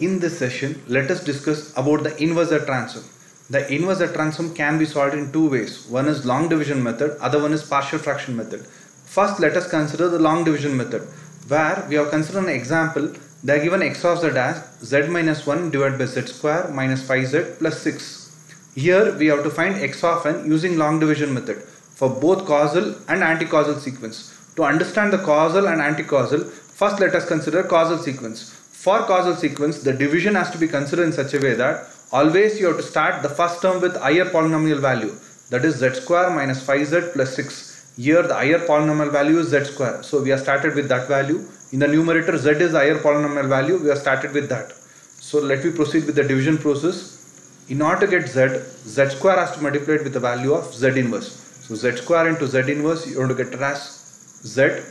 In this session, let us discuss about the inverse transform. The inverse transform can be solved in two ways. One is long division method, other one is partial fraction method. First, let us consider the long division method, where we have considered an example. They are given x of z as z minus 1 divided by z square minus 5z plus 6. Here we have to find x of n using long division method for both causal and anti-causal sequence. To understand the causal and anti-causal, first let us consider causal sequence. For causal sequence, the division has to be considered in such a way that always you have to start the first term with higher polynomial value that is z square minus 5z plus 6. Here the higher polynomial value is z square. So we have started with that value. In the numerator z is higher polynomial value. We have started with that. So let me proceed with the division process. In order to get z, z square has to multiply it with the value of z inverse. So z square into z inverse you are going to get as z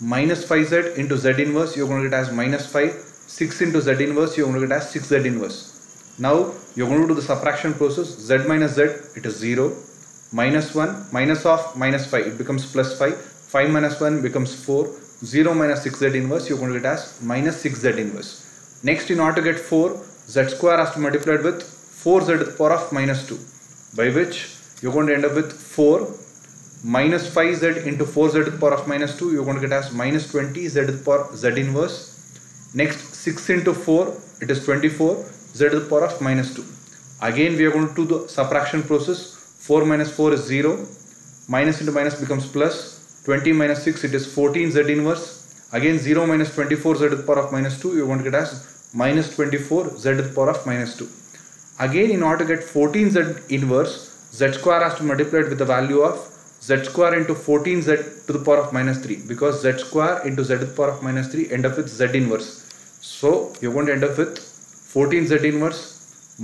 minus 5z into z inverse you're going to get as minus 5 6 into z inverse you're going to get as 6z inverse. Now you're going to do the subtraction process. Z minus z it is 0 minus 1 minus of minus 5 it becomes plus 5 5 minus 1 becomes 4 0 minus 6z inverse you're going to get as minus 6z inverse. Next in order to get 4 z square has to multiply it with 4z to the power of minus 2 by which you're going to end up with 4 minus 5z into 4z to the power of minus 2 you're going to get as minus 20 z to the power z inverse. Next 6 into 4 it is 24 z to the power of minus 2 again we are going to do the subtraction process. 4 minus 4 is 0 minus into minus becomes plus. 20 minus 6 it is 14 z inverse. Again 0 minus 24 z to the power of minus 2 you want to get as minus 24 z to the power of minus 2 again in order to get 14 z inverse z square has to multiply it with the value of z square into 14z to the power of minus 3 because z square into z to the power of minus 3 end up with z inverse. So you're going to end up with 14z inverse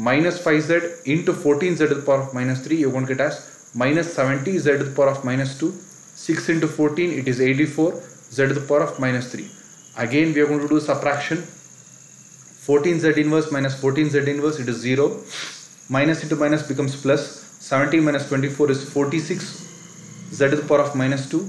minus 5z into 14z to the power of minus 3 you're going to get as minus 70z to the power of minus 2 6 into 14 it is 84 z to the power of minus 3 again we are going to do subtraction. 14z inverse minus 14z inverse it is 0 minus into minus becomes plus. 70 minus 24 is 46 z to the power of minus 2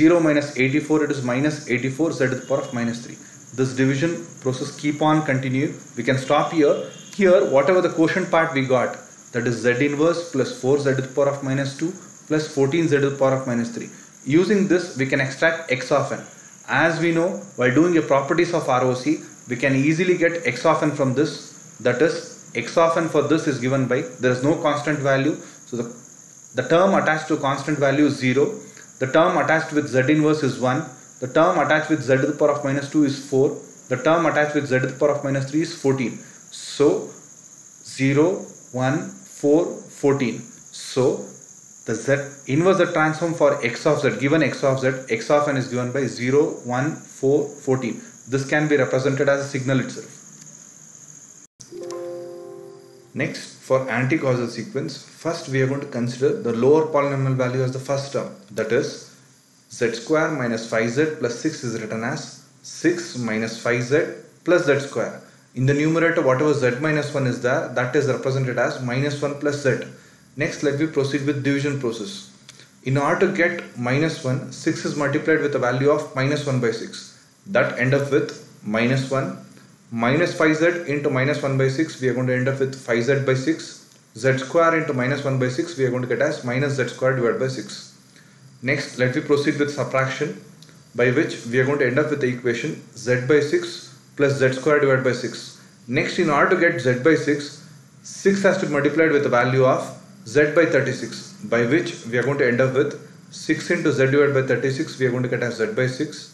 0 minus 84 it is minus 84 z to the power of minus 3 this division process keep on continue. We can stop here. Here whatever the quotient part we got that is z inverse plus 4 z to the power of minus 2 plus 14 z to the power of minus 3 using this we can extract x of n. As we know while doing the properties of ROC we can easily get x of n from this. That is x of n for this is given by there is no constant value. So the the term attached to constant value is 0 the term attached with z inverse is 1 the term attached with z to the power of minus 2 is 4 the term attached with z to the power of minus 3 is 14 so 0 1 4 14 so the z inverse the transform for x of z given x of z x of n is given by 0 1 4 14 this can be represented as a signal itself. Next, for anti-causal sequence, first we are going to consider the lower polynomial value as the first term. That is, z square minus 5z plus 6 is written as 6 minus 5z plus z square. In the numerator, whatever z minus 1 is there, that is represented as minus 1 plus z. Next, let me proceed with division process. In order to get minus 1, 6 is multiplied with a value of minus 1 by 6. That end up with minus 1 minus 5z into minus 1 by 6 we are going to end up with 5z by 6 z square into minus 1 by 6 we are going to get as minus z square divided by 6 next let me proceed with subtraction by which we are going to end up with the equation z by 6 plus z square divided by 6 next in order to get z by 6 6 has to be multiplied with the value of z by 36 by which we are going to end up with 6 into z divided by 36 we are going to get as z by 6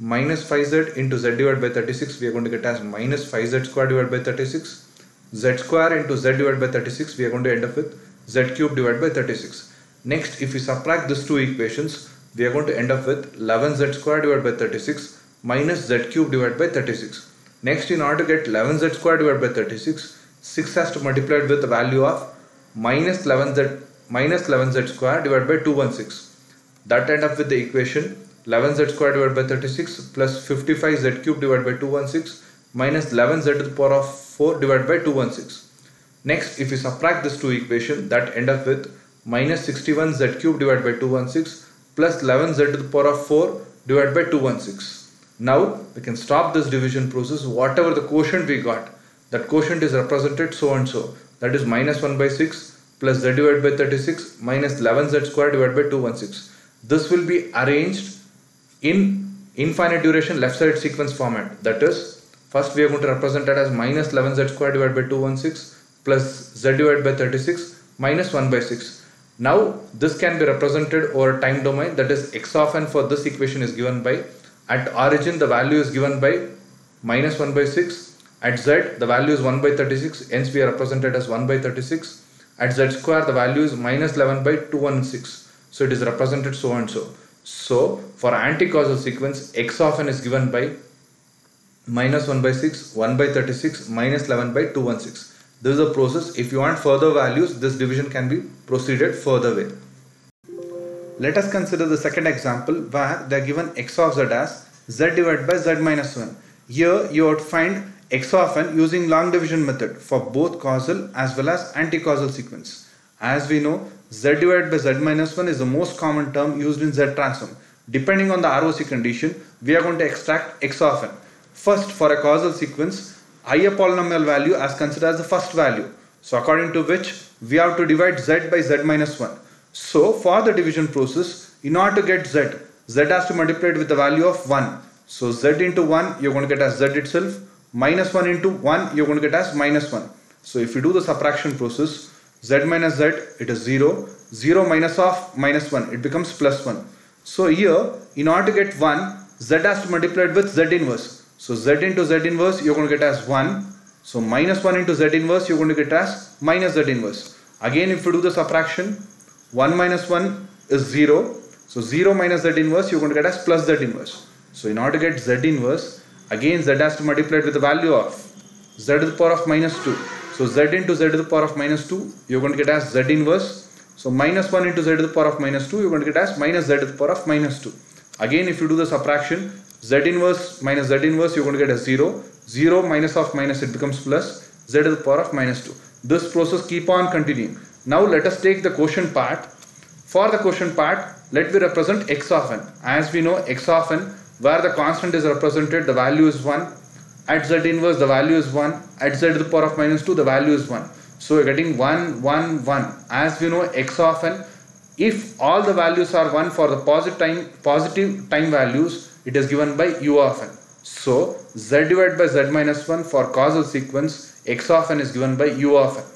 minus 5z into z divided by 36 we are going to get as minus 5z square divided by 36 z square into z divided by 36 we are going to end up with z cube divided by 36 next if we subtract these two equations we are going to end up with 11z squared divided by 36 minus z cube divided by 36 next in order to get 11z squared divided by 36 6 has to multiply it with the value of minus 11z minus 11z squared divided by 216 that end up with the equation 11z squared divided by 36 plus 55z cube divided by 216 minus 11z to the power of 4 divided by 216. Next, if we subtract these two equations, that end up with minus 61z cube divided by 216 plus 11z to the power of 4 divided by 216. Now, we can stop this division process. Whatever the quotient we got, that quotient is represented so and so that is minus 1 by 6 plus z divided by 36 minus 11z square divided by 216 this will be arranged in infinite duration left side sequence format that is first we are going to represent it as minus 11z square divided by 216 plus z divided by 36 minus 1 by 6 now this can be represented over time domain that is x of n for this equation is given by at origin the value is given by minus 1 by 6 at z the value is 1 by 36 hence we are represented as 1 by 36 at z square the value is minus 11 by 216 so it is represented so and so. So for anti-causal sequence x of n is given by minus 1 by 6 1 by 36 minus 11 by 216 this is a process if you want further values this division can be proceeded further way let us consider the second example where they are given x of z as z divided by z minus 1 here you would find x of n using long division method for both causal as well as anti-causal sequence. As we know, z divided by z minus 1 is the most common term used in z transform. Depending on the ROC condition, we are going to extract x of n. First, for a causal sequence, higher polynomial value as considered as the first value. So according to which, we have to divide z by z minus 1. So for the division process, in order to get z, z has to multiply it with the value of 1. So z into 1, you're going to get as z itself minus 1 into 1 you're going to get as minus 1 so if you do the subtraction process z minus z it is 0 0 minus of minus 1 it becomes plus 1 so here in order to get 1 z has to multiply it with z inverse so z into z inverse you're going to get as 1 so minus 1 into z inverse you're going to get as minus z inverse again if you do the subtraction 1 minus 1 is 0 so 0 minus z inverse you're going to get as plus z inverse so in order to get z inverse Again z has to multiply it with the value of z to the power of minus 2. So z into z to the power of minus 2 you're going to get as z inverse. So minus 1 into z to the power of minus 2 you're going to get as minus z to the power of minus 2. Again if you do the subtraction z inverse minus z inverse you're going to get a 0. 0 minus of minus it becomes plus z to the power of minus 2. This process keep on continuing. Now let us take the quotient part. For the quotient part let me represent x of n. As we know x of n where the constant is represented the value is 1 at z inverse the value is 1 at z to the power of minus 2 the value is 1 so we're getting 1 1 1 as we know x of n if all the values are 1 for the positive time positive time values it is given by u of n so z divided by z minus 1 for causal sequence x of n is given by u of n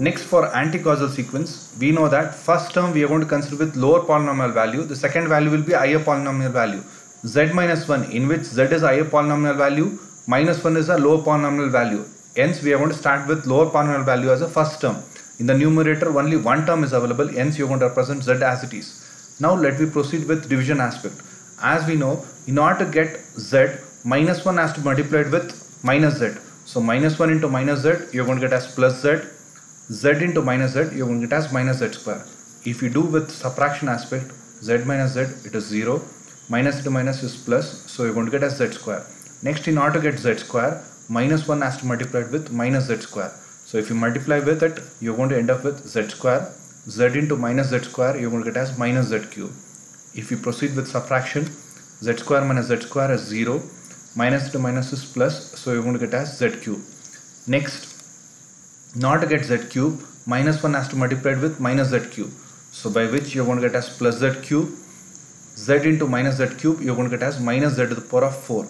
Next for anti-causal sequence, we know that first term we are going to consider with lower polynomial value. The second value will be higher polynomial value. z minus 1 in which z is higher polynomial value, minus 1 is a lower polynomial value. Hence we are going to start with lower polynomial value as a first term. In the numerator only one term is available hence you are going to represent z as it is. Now let me proceed with division aspect. As we know in order to get z minus 1 has to multiply it with minus z. So minus 1 into minus z you are going to get as plus z. Z into minus z you're going to get as minus z square. If you do with subtraction aspect z minus z it is 0 minus into minus is plus so you're going to get as z square. Next in order to get z square minus 1 has to multiply it with minus z square. So if you multiply with it you're going to end up with z square z into minus z square you're going to get as minus z cube if you proceed with subtraction z square minus z square is 0 minus into minus is plus so you're going to get as z cube next not get z cube, minus 1 has to multiply with minus z cube. So by which you're going to get as plus z cube. z into minus z cube, you're going to get as minus z to the power of 4.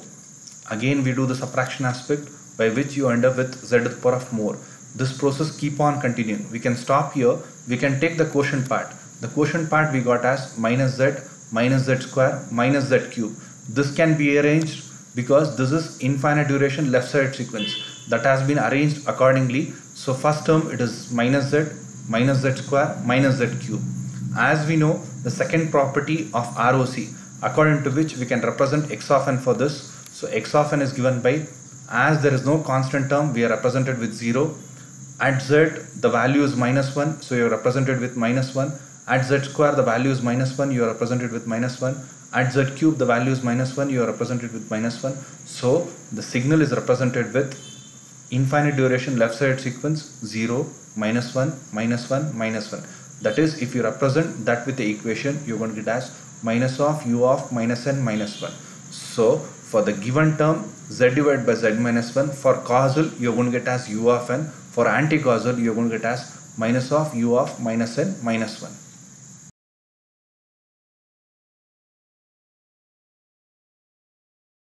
Again we do the subtraction aspect by which you end up with z to the power of more. This process keep on continuing. We can stop here. We can take the quotient part. The quotient part we got as minus z minus z square minus z cube. This can be arranged because this is infinite duration left side sequence that has been arranged accordingly so first term it is minus z minus z square minus z cube. As we know the second property of ROC according to which we can represent x of n for this. So x of n is given by as there is no constant term we are represented with 0. At z the value is minus 1 so you are represented with minus 1. At z square the value is minus 1 you are represented with minus 1. At z cube the value is minus 1 you are represented with minus 1. So the signal is represented with infinite duration left side sequence 0 minus 1 minus 1 minus 1 that is if you represent that with the equation you're going to get as minus of u of minus n minus 1 so for the given term z divided by z minus 1. For causal, you're going to get as u of n. For anti-causal, you're going to get as minus of u of minus n minus 1.